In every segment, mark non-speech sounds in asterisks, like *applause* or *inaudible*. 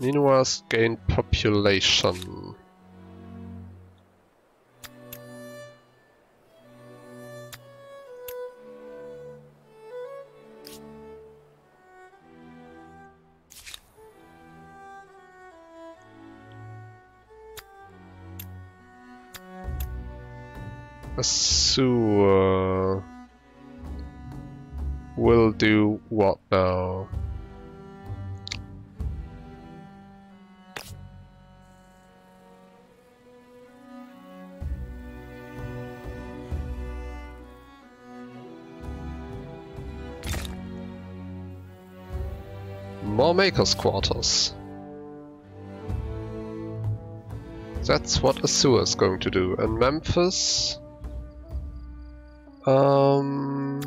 Ninua's gained population. A sewer will do what now? More makers quarters. That's what a sewer is going to do. And Memphis... Um...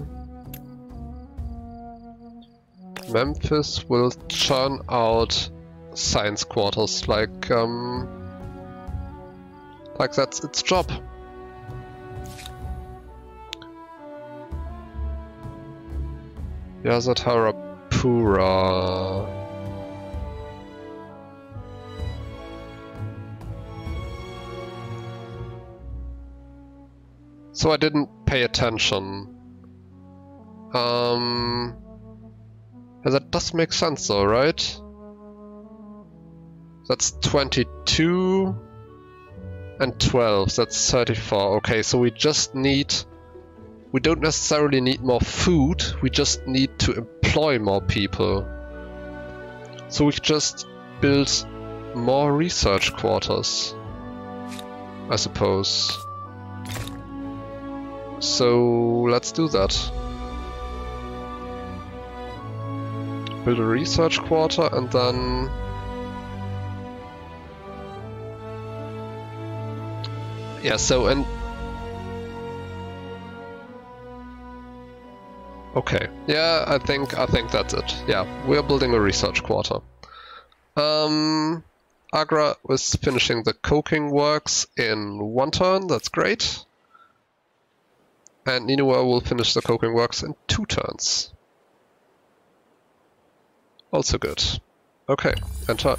Memphis will churn out science quarters like um like that's its job. Yazatara Pura. So I didn't pay attention. Um, that does make sense though, right? That's 22 and 12, that's 34. Okay, so we just need... We don't necessarily need more food, we just need to employ more people. So we just build more research quarters, I suppose. So let's do that. Build a research quarter and then... Yeah, so and... Okay, yeah, I think I think that's it. Yeah, we're building a research quarter. Um, Agra was finishing the coking works in one turn, that's great. And Ninua will finish the coking works in two turns. Also good. Okay, enter.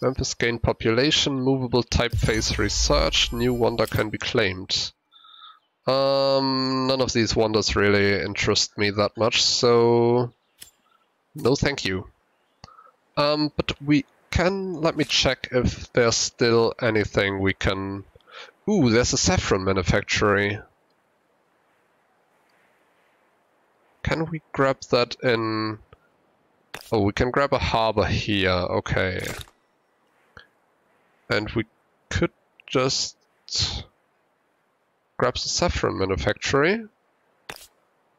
Memphis gained population, movable typeface research, new wonder can be claimed. Um, none of these wonders really interest me that much, so no thank you. Um, but we can, let me check if there's still anything we can... Ooh, there's a saffron manufactory. Can we grab that in... Oh, we can grab a harbor here, okay. And we could just grab the saffron manufactory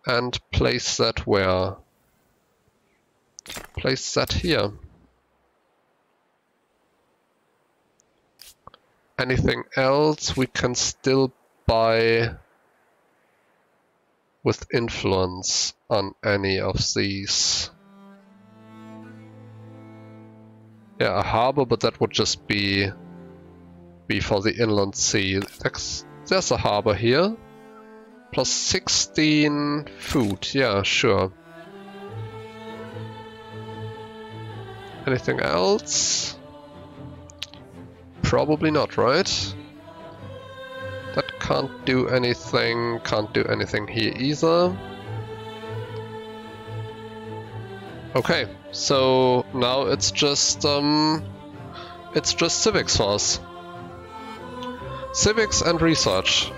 and place that where? Place that here. Anything else we can still buy with influence on any of these. Yeah, a harbor, but that would just be be for the inland sea. There's, there's a harbor here. Plus 16 food, yeah, sure. Anything else? Probably not, right? That can't do anything, can't do anything here either. Okay, so now it's just, um, it's just civics for us. Civics and research.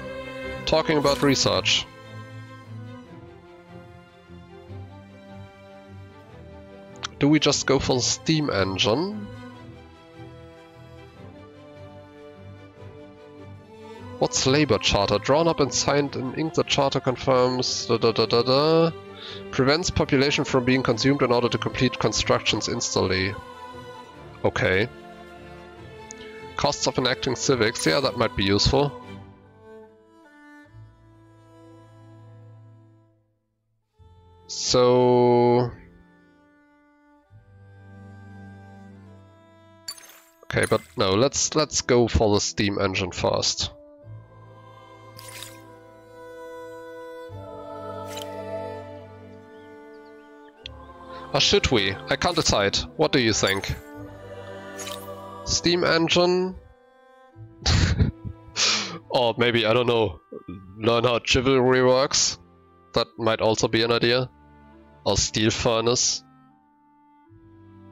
Talking about research. Do we just go for the steam engine? What's labor charter? Drawn up and signed in ink, the charter confirms da da da da da. Prevents population from being consumed in order to complete constructions instantly. Okay. Costs of enacting civics, yeah, that might be useful. So... Okay, but no, let's let's go for the steam engine first. Or should we? I can't decide. What do you think? Steam engine? *laughs* or maybe, I don't know, learn how chivalry works? That might also be an idea. Or steel furnace.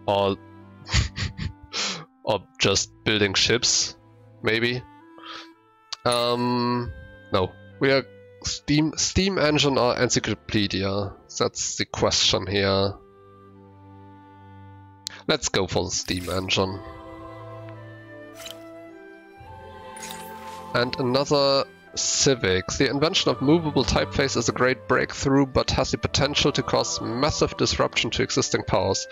Or... *laughs* or just building ships, maybe. Um, no, we are Steam Steam engine or encyclopedia. That's the question here. Let's go for the Steam engine. And another Civic. The invention of movable typeface is a great breakthrough, but has the potential to cause massive disruption to existing powers.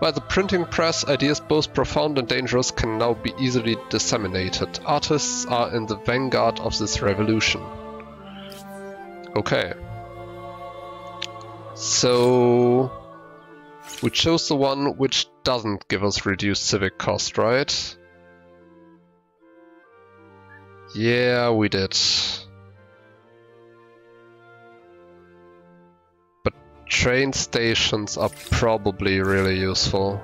By the printing press, ideas both profound and dangerous can now be easily disseminated. Artists are in the vanguard of this revolution. Okay. So... We chose the one which doesn't give us reduced civic cost, right? Yeah, we did. But train stations are probably really useful.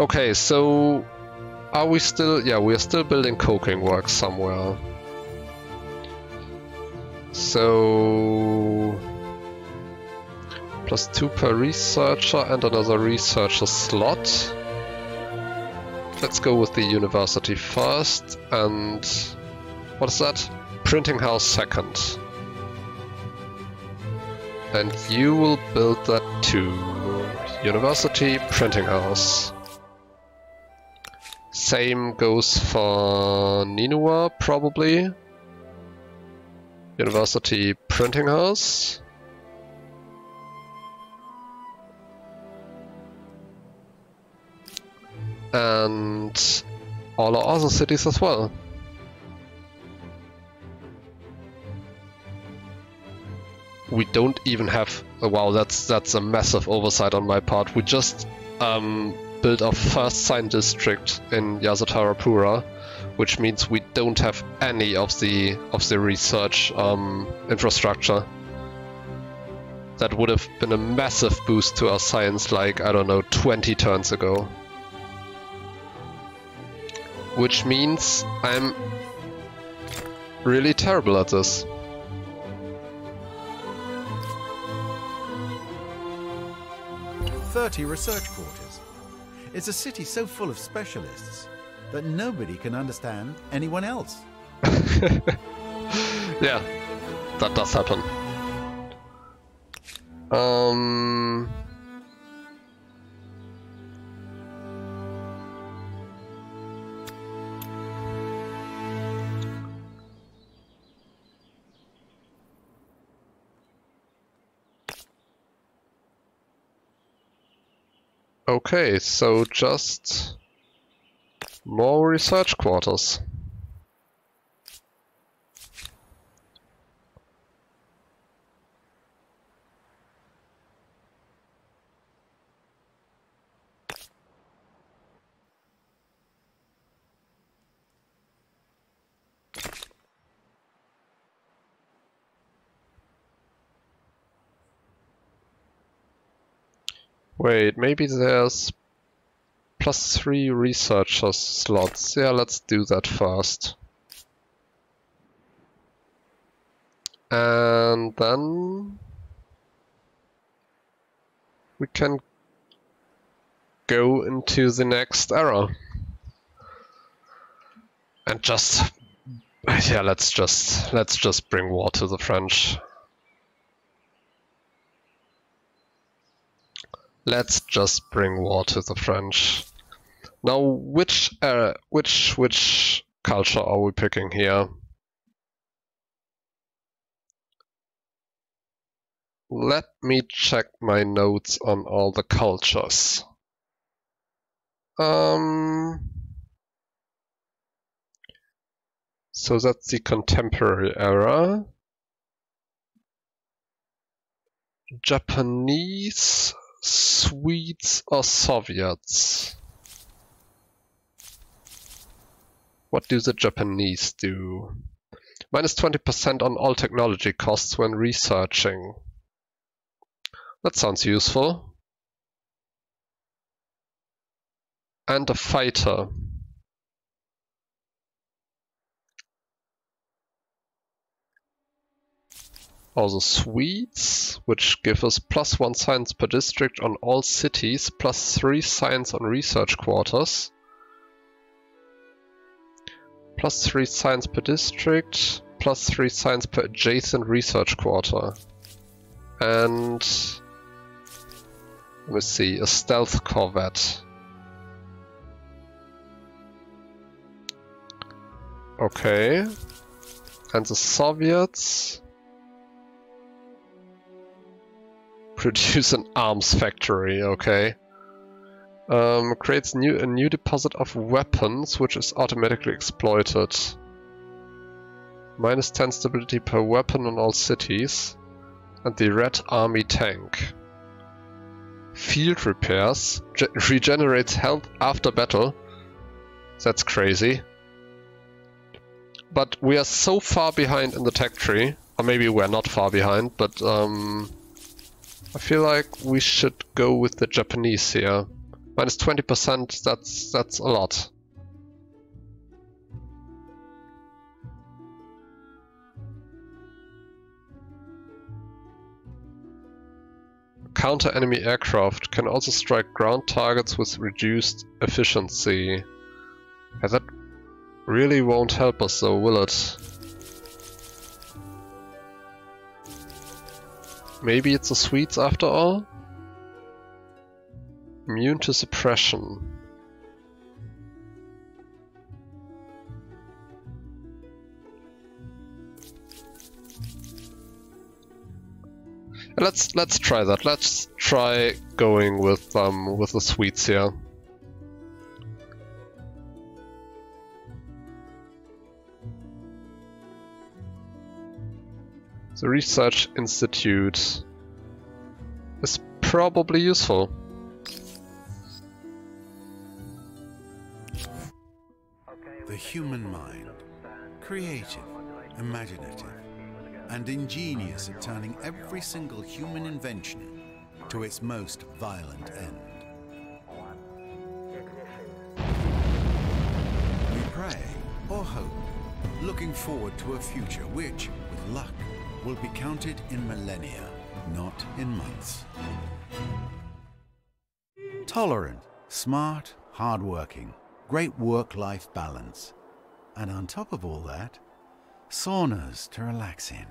Okay, so are we still... Yeah, we are still building coking works somewhere. So... Plus two per researcher and another researcher slot. Let's go with the university first, and what is that? Printing house second. And you will build that too. University printing house. Same goes for Ninua, probably. University printing house. And all our other cities as well. We don't even have. Oh, wow, that's that's a massive oversight on my part. We just um, built our first science district in Yasutarapura, which means we don't have any of the of the research um, infrastructure. That would have been a massive boost to our science, like I don't know, 20 turns ago which means I'm really terrible at this. Thirty research quarters. It's a city so full of specialists that nobody can understand anyone else. *laughs* yeah, that does happen. Um... Okay, so just more research quarters. Wait, maybe there's plus three researcher slots. Yeah, let's do that first. And then we can go into the next era. And just yeah, let's just let's just bring war to the French. Let's just bring war to the French. Now, which uh, which which culture are we picking here? Let me check my notes on all the cultures. Um, so that's the contemporary era. Japanese Swedes or Soviets? What do the Japanese do? Minus 20% on all technology costs when researching. That sounds useful. And a fighter. Also Swedes, which give us plus one science per district on all cities, plus three science on research quarters. Plus three science per district, plus three science per adjacent research quarter. And let me see, a stealth corvette. Okay. And the Soviets produce an arms factory, okay. Um, creates new a new deposit of weapons, which is automatically exploited. Minus 10 stability per weapon on all cities. And the Red Army tank. Field repairs. regenerates health after battle. That's crazy. But we are so far behind in the tech tree. Or maybe we're not far behind, but um, I feel like we should go with the Japanese here. Minus 20%, that's, that's a lot. Counter-enemy aircraft can also strike ground targets with reduced efficiency. Yeah, that really won't help us though, will it? Maybe it's the Swedes after all? Immune to suppression. Let's let's try that. Let's try going with um with the Swedes here. The Research Institute is probably useful. The human mind, creative, imaginative, and ingenious at turning every single human invention to its most violent end. We pray or hope, looking forward to a future which, with luck, will be counted in millennia, not in months. Tolerant, smart, hardworking, great work-life balance. And on top of all that, saunas to relax in.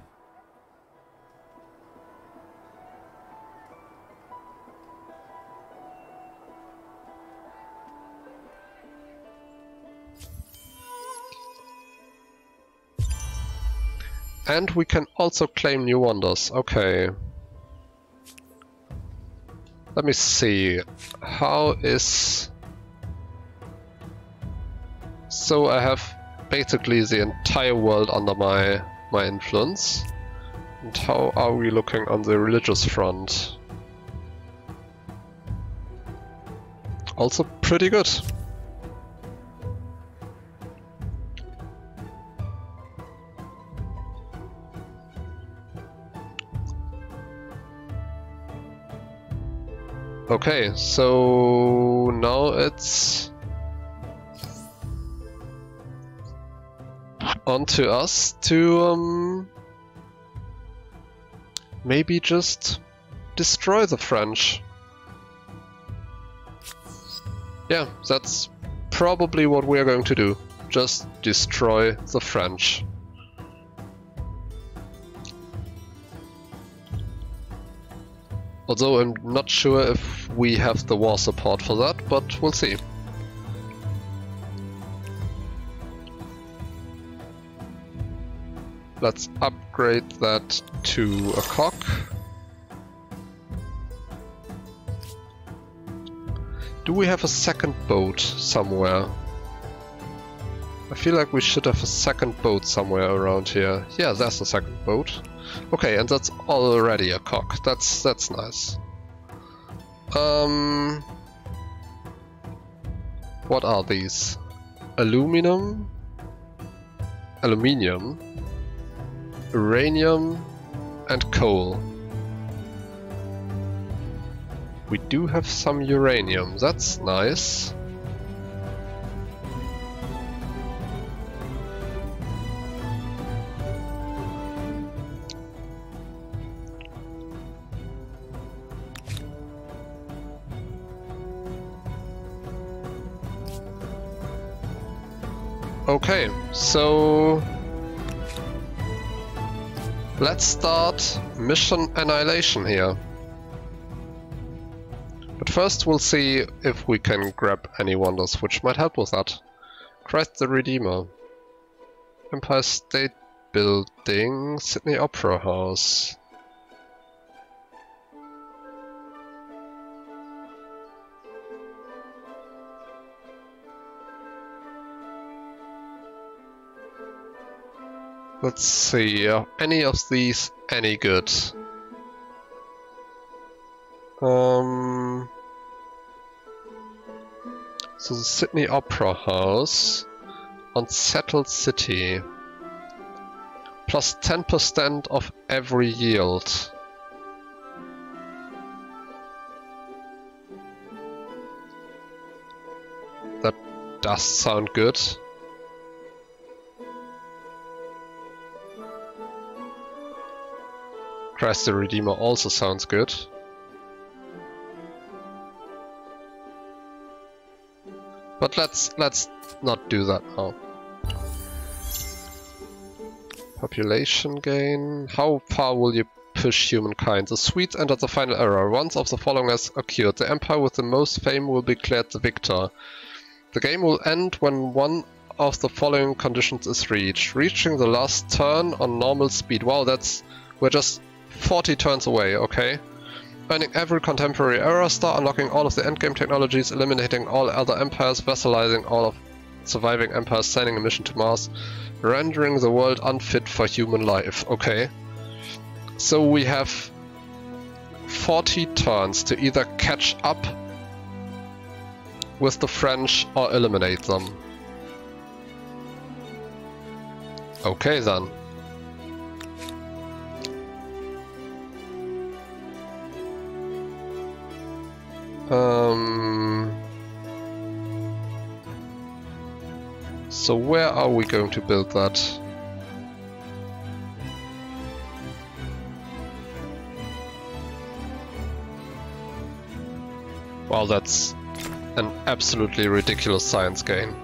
And we can also claim new wonders. Okay. Let me see. How is... So I have basically the entire world under my, my influence. And how are we looking on the religious front? Also pretty good. Okay, so now it's on to us to um, maybe just destroy the French. Yeah, that's probably what we're going to do. Just destroy the French. Although I'm not sure if we have the war support for that, but we'll see. Let's upgrade that to a cock. Do we have a second boat somewhere? I feel like we should have a second boat somewhere around here. Yeah, there's a second boat. Okay, and that's already a cock. That's that's nice. Um, what are these? Aluminum, aluminium, uranium and coal. We do have some uranium, that's nice. So let's start mission annihilation here. But first we'll see if we can grab any wonders which might help with that. Christ the Redeemer. Empire State Building, Sydney Opera House. Let's see, are any of these any good? Um, so the Sydney Opera House Unsettled City plus 10% of every yield. That does sound good. Christ the Redeemer also sounds good. But let's let's not do that now. Population gain. How far will you push humankind? The Swedes entered the final era. Once of the following has occurred. The empire with the most fame will be declared the victor. The game will end when one of the following conditions is reached. Reaching the last turn on normal speed. Wow, that's... We're just 40 turns away, okay? Earning every contemporary era star, unlocking all of the endgame technologies, eliminating all other empires, vassalizing all of surviving empires, sending a mission to Mars, rendering the world unfit for human life, okay? So we have 40 turns to either catch up with the French or eliminate them. Okay then. Um, so where are we going to build that? Wow, that's an absolutely ridiculous science gain.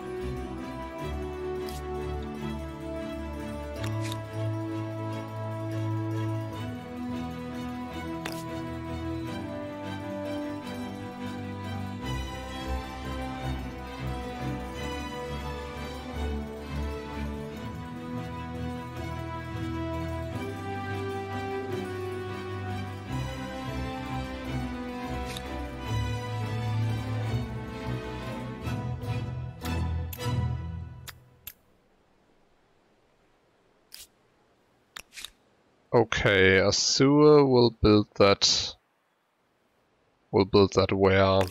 Okay, Asua will build that. We'll build that where?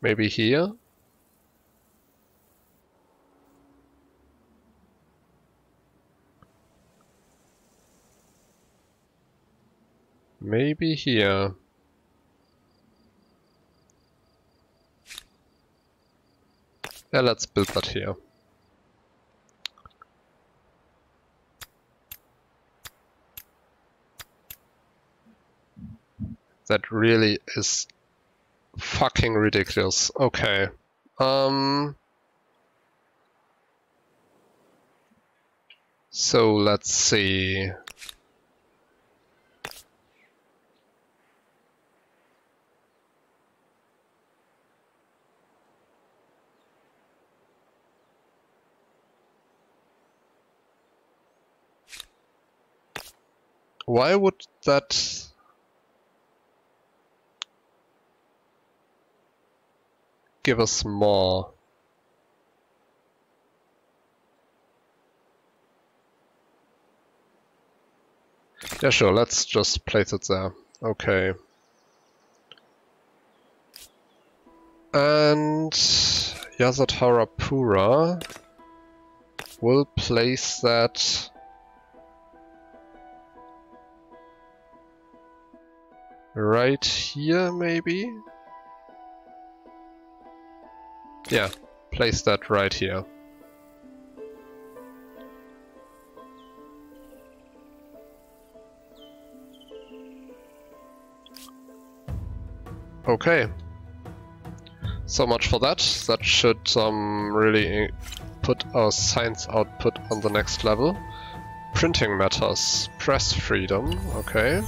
Maybe here? Maybe here. Yeah, let's build that here. That really is fucking ridiculous. Okay. Um. So let's see. Why would that give us more. Yeah, sure, let's just place it there. Okay. And Yasatara Pura. We'll place that... Right here, maybe? Yeah, place that right here. Okay. So much for that. That should um, really put our science output on the next level. Printing matters. Press freedom. Okay.